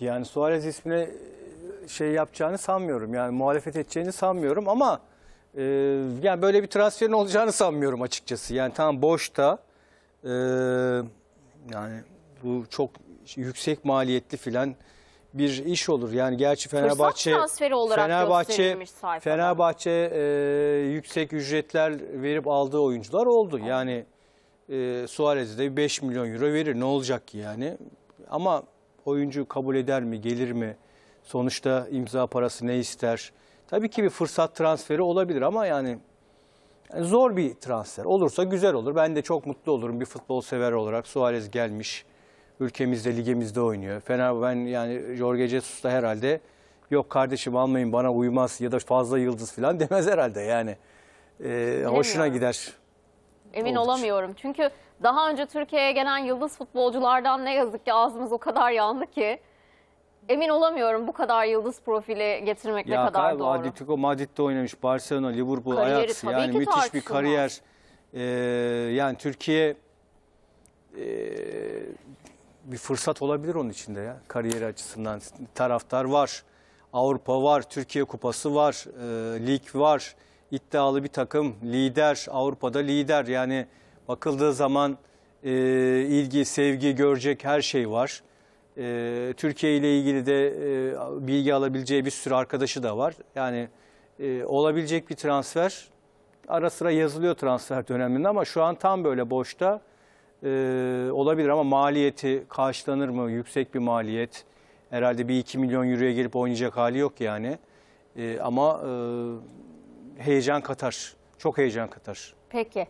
Yani Suarez ismine şey yapacağını sanmıyorum. Yani muhalefet edeceğini sanmıyorum ama e, yani böyle bir transferin olacağını sanmıyorum açıkçası. Yani tamam boşta e, yani bu çok yüksek maliyetli filan bir iş olur. Yani gerçi Fenerbahçe transferi olarak Fenerbahçe. Fenerbahçe e, yüksek ücretler verip aldığı oyuncular oldu. Yani e, Suarez'e de 5 milyon euro verir. Ne olacak ki yani? Ama oyuncu kabul eder mi, gelir mi? Sonuçta imza parası ne ister? Tabii ki bir fırsat transferi olabilir ama yani zor bir transfer. Olursa güzel olur. Ben de çok mutlu olurum bir futbol sever olarak. Suarez gelmiş. Ülkemizde, ligimizde oynuyor. Fener ben yani Jorge Jesus da herhalde yok kardeşim almayın bana uymaz ya da fazla yıldız falan demez herhalde yani. Ee, hoşuna gider. Emin Oldukça. olamıyorum. Çünkü daha önce Türkiye'ye gelen yıldız futbolculardan ne yazık ki ağzımız o kadar yandı ki. Emin olamıyorum bu kadar yıldız profili getirmek ne kadar galiba doğru. Atletico Madrid'de oynamış. Barcelona, Liverpool, Kariyeri Ajax yani müthiş bir kariyer. Ee, yani Türkiye e, bir fırsat olabilir onun içinde ya kariyeri açısından. Taraftar var. Avrupa var, Türkiye Kupası var, e, lig var. İddialı bir takım, lider, Avrupa'da lider. Yani bakıldığı zaman e, ilgi, sevgi görecek her şey var. E, Türkiye ile ilgili de e, bilgi alabileceği bir sürü arkadaşı da var. Yani e, olabilecek bir transfer. Ara sıra yazılıyor transfer döneminde ama şu an tam böyle boşta e, olabilir ama maliyeti karşılanır mı? Yüksek bir maliyet. Herhalde bir 2 milyon euroya gelip oynayacak hali yok yani. E, ama e, heyecan katar. Çok heyecan katar. Peki.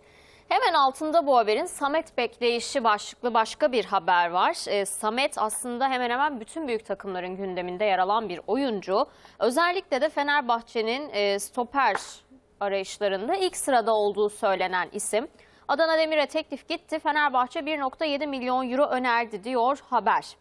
Hemen altında bu haberin Samet bekleyişi başlıklı başka bir haber var. Ee, Samet aslında hemen hemen bütün büyük takımların gündeminde yer alan bir oyuncu. Özellikle de Fenerbahçe'nin e, stoper arayışlarında ilk sırada olduğu söylenen isim. Adana Demir'e teklif gitti. Fenerbahçe 1.7 milyon euro önerdi diyor haber.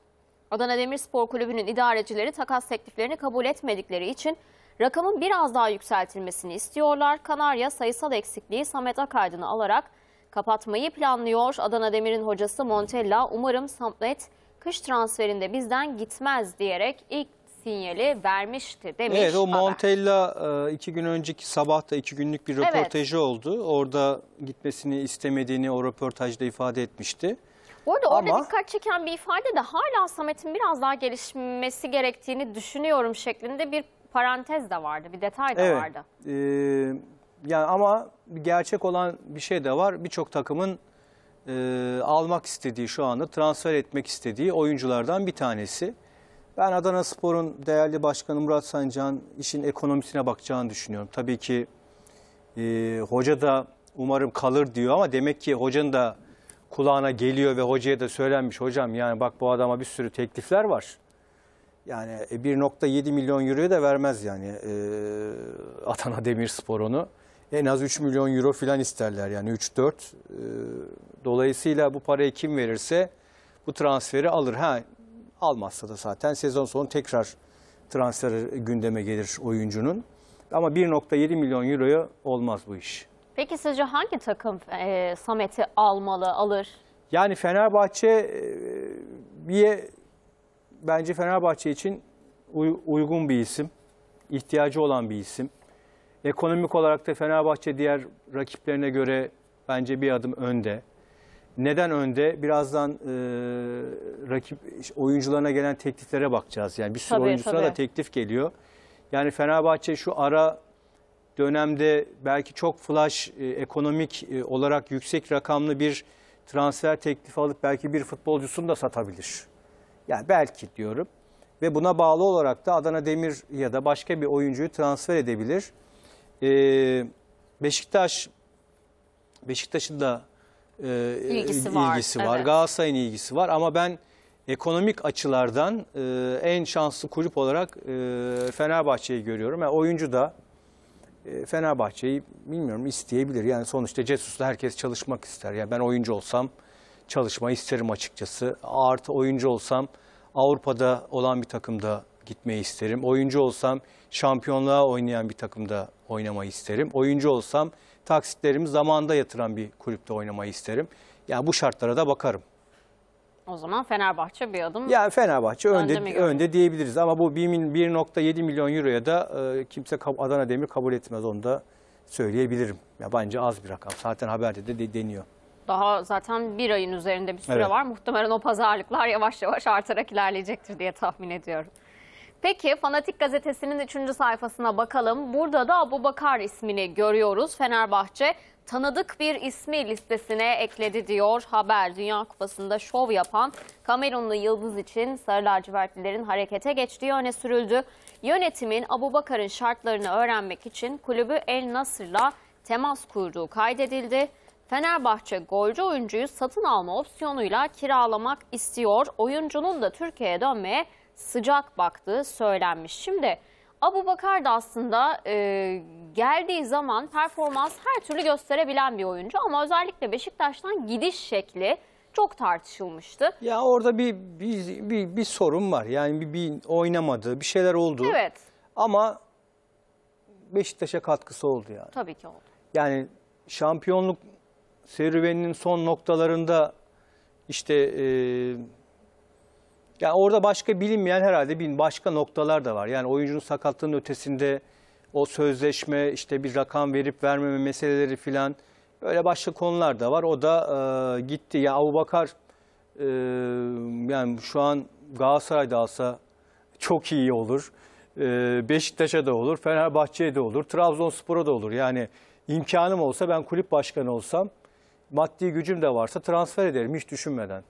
Adana Demirspor Kulübü'nün idarecileri takas tekliflerini kabul etmedikleri için rakamın biraz daha yükseltilmesini istiyorlar. Kanarya sayısal eksikliği Samet Akaydın'ı alarak kapatmayı planlıyor. Adana Demir'in hocası Montella umarım Samet kış transferinde bizden gitmez diyerek ilk sinyali vermişti demiş Evet o. Montella e, iki gün önceki sabahta iki günlük bir Evet. röportajı oldu. Orada gitmesini istemediğini o röportajda ifade etmişti. Bu arada orada Ama- dikkat çeken bir ifade de hala Samet'in biraz daha gelişmesi gerektiğini düşünüyorum şeklinde bir parantez de vardı, bir detay da Evet. vardı. Ee, yani ama gerçek olan bir şey de var. Birçok takımın e, almak istediği şu anda transfer etmek istediği oyunculardan bir tanesi. Ben Adana Spor'un değerli başkanı Murat Sancan işin ekonomisine bakacağını düşünüyorum. Tabii ki e, hoca da umarım kalır diyor ama demek ki hocanın da kulağına geliyor ve hocaya da söylenmiş. Hocam yani bak bu adama bir sürü teklifler var. Yani e, 1.7 milyon euroya da vermez yani e, Adana Demirspor onu. En az 3 milyon euro falan isterler yani 3-4. E, dolayısıyla bu parayı kim verirse bu transferi alır. Ha almazsa da zaten sezon sonu tekrar transfer gündeme gelir oyuncunun. Ama 1.7 milyon euroya olmaz bu iş. Peki sizce hangi takım e, Samet'i almalı, alır? Yani Fenerbahçe e, bir bence Fenerbahçe için uy- uygun bir isim, ihtiyacı olan bir isim. Ekonomik olarak da Fenerbahçe diğer rakiplerine göre bence bir adım önde. Neden önde? Birazdan e, rakip oyuncularına gelen tekliflere bakacağız. Yani bir sürü Tabii, oyuncusuna tabii. da teklif geliyor. Yani Fenerbahçe şu ara dönemde belki çok flash e, ekonomik e, olarak yüksek rakamlı bir transfer teklifi alıp belki bir futbolcusunu da satabilir. Yani belki diyorum. Ve buna bağlı olarak da Adana Demir ya da başka bir oyuncuyu transfer edebilir. Ee, Beşiktaş Beşiktaş'ın da e, İlgisi var, ilgisi var. evet. Galatasaray'ın ilgisi var ama ben ekonomik açılardan e, en şanslı kulüp olarak e, Fenerbahçe'yi görüyorum. Yani oyuncu da e, Fenerbahçe'yi bilmiyorum isteyebilir. Yani sonuçta Cesus'la herkes çalışmak ister. Yani ben oyuncu olsam çalışmayı isterim açıkçası. Artı oyuncu olsam Avrupa'da olan bir takımda gitmeyi isterim. Oyuncu olsam şampiyonluğa oynayan bir takımda oynamayı isterim. Oyuncu olsam taksitlerimi zamanda yatıran bir kulüpte oynamayı isterim. Yani bu şartlara da bakarım. O zaman Fenerbahçe bir adım Yani Fenerbahçe Önde önde, önde diyebiliriz ama bu 1 mil- 1.7 milyon euroya da e, kimse Adana Demir kabul etmez onu da söyleyebilirim. Ya bence az bir rakam. Zaten haberde de, de- deniyor. Daha zaten bir ayın üzerinde bir süre Evet. var. Muhtemelen o pazarlıklar yavaş yavaş artarak ilerleyecektir diye tahmin ediyorum. Peki Fanatik Gazetesi'nin 3. sayfasına bakalım. Burada da Abu Bakar ismini görüyoruz. Fenerbahçe tanıdık bir ismi listesine ekledi diyor haber. Dünya Kupası'nda şov yapan Kamerunlu Yıldız için Sarı lacivertlilerin harekete geçtiği öne sürüldü. Yönetimin Abu Bakar'ın şartlarını öğrenmek için kulübü El Nasır'la temas kurduğu kaydedildi. Fenerbahçe golcü oyuncuyu satın alma opsiyonuyla kiralamak istiyor. Oyuncunun da Türkiye'ye dönmeye sıcak baktığı söylenmiş. Şimdi Abu Bakar da aslında e, geldiği zaman performans her türlü gösterebilen bir oyuncu ama özellikle Beşiktaş'tan gidiş şekli çok tartışılmıştı. Ya orada bir bir, bir, bir sorun var. Yani bir, bir oynamadı, bir şeyler oldu. Evet, Ama Beşiktaş'a katkısı oldu yani. tabii ki oldu. Yani şampiyonluk serüveninin son noktalarında işte e, yani orada başka bilinmeyen herhalde bir başka noktalar da var. Yani oyuncunun sakatlığının ötesinde o sözleşme işte bir rakam verip vermeme meseleleri filan öyle başka konular da var. O da e, gitti. Ya Abu Bakar e, yani şu an Galatasaray'da alsa çok iyi olur. E, Beşiktaş'a da olur, Fenerbahçe'ye de olur, Trabzonspor'a da olur. Yani imkanım olsa ben kulüp başkanı olsam maddi gücüm de varsa transfer ederim hiç düşünmeden.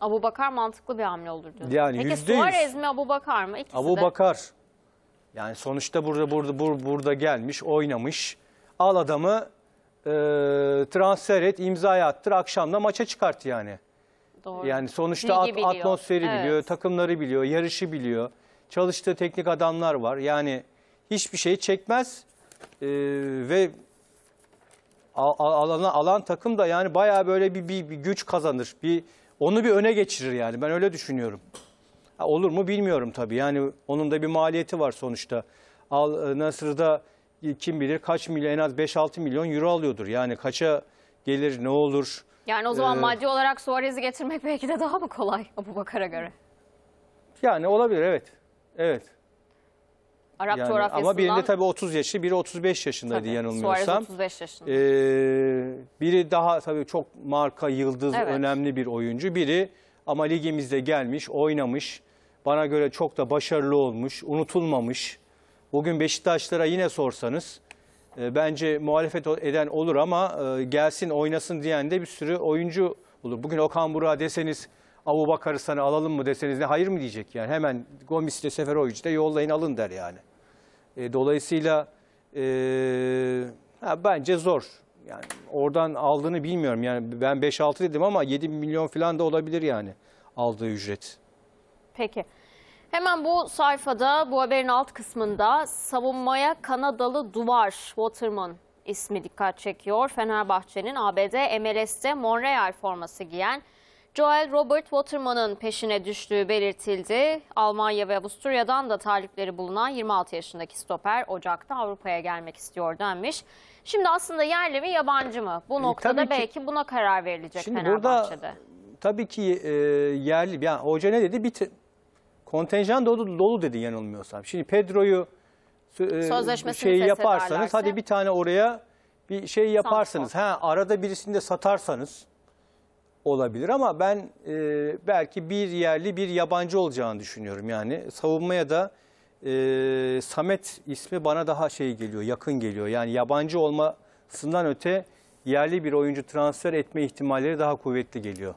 Abu Bakar mantıklı bir hamle olur diyorsun. Yani Peki yüzde yüz. Suarez mi Abu Bakar mı? İkisi Abu de. Bakar yani sonuçta burada burada bur- burada gelmiş, oynamış. Al adamı e, transfer et, imzaya attır, akşam da maça çıkart yani. Doğru. Yani sonuçta at- biliyor. atmosferi Evet. biliyor, takımları biliyor, yarışı biliyor. Çalıştığı teknik adamlar var. Yani hiçbir şey çekmez. Ee, ve al- al- alan, takım da yani bayağı böyle bir, bir, bir güç kazanır. Bir onu bir öne geçirir yani. Ben öyle düşünüyorum. Ha, olur mu bilmiyorum tabii. Yani onun da bir maliyeti var sonuçta. Al e, Nasır'da kim bilir kaç milyon en az 5-6 milyon euro alıyordur. Yani kaça gelir ne olur? Yani o zaman Ee, maddi olarak Suarez'i getirmek belki de daha mı kolay Abu Bakar'a göre? Yani olabilir evet. Evet. Arap Yani coğrafyasından. ama birinde tabii 30 yaşı, biri 35 yaşındaydı Tabii, yanılmıyorsam. Suarez 35 yaşında. Ee, biri daha tabii çok marka, yıldız, Evet. önemli bir oyuncu. Biri ama ligimizde gelmiş, oynamış. Bana göre çok da başarılı olmuş, unutulmamış. Bugün Beşiktaşlara yine sorsanız e, bence muhalefet eden olur ama e, gelsin oynasın diyen de bir sürü oyuncu olur. Bugün Okan Burak'a deseniz Abu Bakar'ı sana alalım mı deseniz ne hayır mı diyecek yani. Hemen Gomis'le Seferovic de yollayın alın der yani. E, dolayısıyla e, ha, bence zor. Yani oradan aldığını bilmiyorum. Yani ben 5-6 dedim ama 7 milyon falan da olabilir yani aldığı ücret. Peki. Hemen bu sayfada bu haberin alt kısmında savunmaya Kanadalı duvar Waterman ismi dikkat çekiyor. Fenerbahçe'nin ABD MLS'te Montreal forması giyen Joel Robert Waterman'ın peşine düştüğü belirtildi. Almanya ve Avusturya'dan da talipleri bulunan 26 yaşındaki stoper Ocak'ta Avrupa'ya gelmek istiyor denmiş. Şimdi aslında yerli mi yabancı mı? Bu noktada tabii ki- belki buna karar verilecek Şimdi burada Fenerbahçe'de. tabii ki e, yerli, yani hoca ne dedi? Bir te- kontenjan dolu, dolu dedi yanılmıyorsam. Şimdi Pedro'yu e, şey yaparsanız hadi bir tane oraya bir şey yaparsınız. Ha arada birisini de satarsanız olabilir ama ben e, belki bir yerli bir yabancı olacağını düşünüyorum. Yani savunmaya da e, Samet ismi bana daha şey geliyor, yakın geliyor. Yani yabancı olmasından öte yerli bir oyuncu transfer etme ihtimalleri daha kuvvetli geliyor.